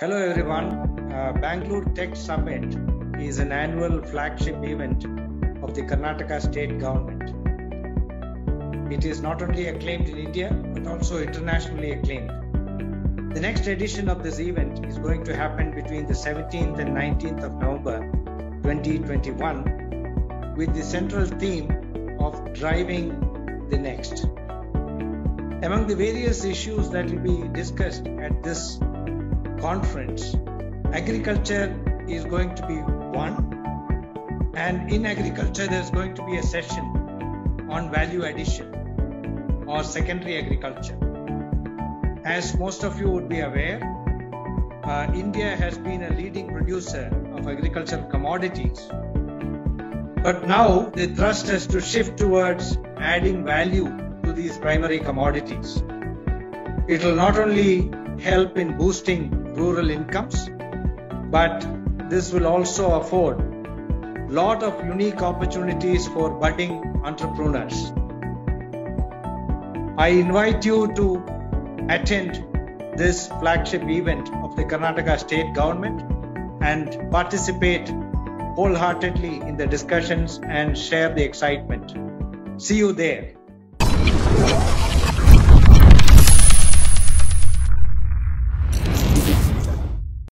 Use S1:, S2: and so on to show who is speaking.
S1: Hello, everyone. Uh, Bangalore Tech Summit is an annual flagship event of the Karnataka state government. It is not only acclaimed in India but also internationally acclaimed. The next edition of this event is going to happen between the 17th and 19th of November 2021 with the central theme of driving the next. Among the various issues that will be discussed at this conference, agriculture is going to be one, and in agriculture, there's going to be a session on value addition or secondary agriculture. As most of you would be aware, uh, India has been a leading producer of agricultural commodities. But now the thrust has to shift towards adding value to these primary commodities. It will not only help in boosting rural incomes, but this will also afford lot of unique opportunities for budding entrepreneurs. I invite you to attend this flagship event of the Karnataka state government and participate wholeheartedly in the discussions and share the excitement. See you there.